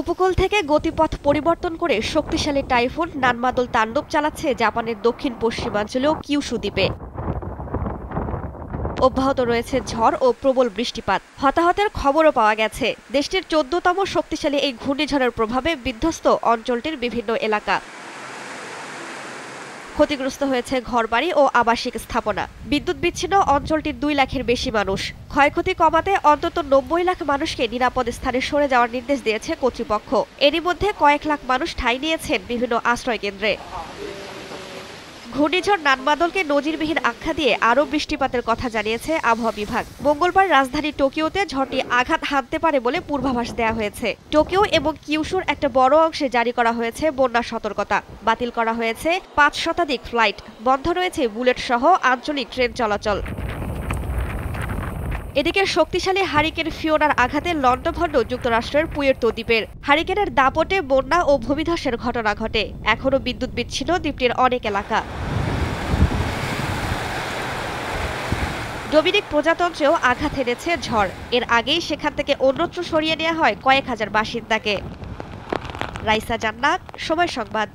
উপকূল থেকে গতিপথ পরিবর্তন করে শক্তিশালী টাইফুন নানমাদল তাণ্ডব চালাচ্ছে জাপানের দক্ষিণ পশ্চিমাঞ্চলীয় কিউশু দ্বীপে। অব্যাহত রয়েছে ঝড় ও প্রবল বৃষ্টিপাত। হতাহতের খবরও পাওয়া গেছে। দেশটির চোদ্দতম শক্তিশালী এই ঘূর্ণিঝড়ের প্রভাবে বিধ্বস্ত অঞ্চলটির বিভিন্ন এলাকা। ক্ষতিগ্রস্ত হয়েছে ঘরবাড়ি ও আবাসিক স্থাপনা। বিদ্যুৎ বিচ্ছিন্ন অঞ্চলটির দুই লাখের বেশি মানুষ। ক্ষয়ক্ষতি কমাতে অন্তত নব্বই লাখ মানুষকে নিরাপদ স্থানে সরে যাওয়ার নির্দেশ দিয়েছে কর্তৃপক্ষ। এরই মধ্যে কয়েক লাখ মানুষ ঠাঁই নিয়েছেন বিভিন্ন আশ্রয় কেন্দ্রে ঘূর্ণিঝড় নানমাদলকে নজিরবিহীন আখ্যা দিয়ে আরও বৃষ্টিপাতের কথা জানিয়েছে আবহাওয়া বিভাগ। মঙ্গলবার রাজধানী টোকিওতে ঝড়টি আঘাত হানতে পারে বলে পূর্বাভাস দেওয়া হয়েছে। টোকিও এবং কিউশুর একটা বড় অংশে জারি করা হয়েছে বন্যা সতর্কতা। বাতিল করা হয়েছে পাঁচ শতাধিক ফ্লাইট। বন্ধ রয়েছে বুলেট সহ আঞ্চলিক ট্রেন চলাচল। এদিকে শক্তিশালী হারিকেন ফিওনার আঘাতে লণ্ডভণ্ড যুক্তরাষ্ট্রের পুয়ের্তো দ্বীপের হারিকেনের দাপটে বন্যা ও ভূমিধসের ঘটনা ঘটে। এখনও বিদ্যুৎ বিচ্ছিন্ন দ্বীপটির অনেক এলাকা। ডোমিনিক প্রজাতন্ত্রেও আঘাত হেনেছে ঝড়। এর আগেই সেখান থেকে অন্যত্র সরিয়ে নেওয়া হয় কয়েক হাজার বাসিন্দাকে। রাইসা জান্নাত, সময় সংবাদ।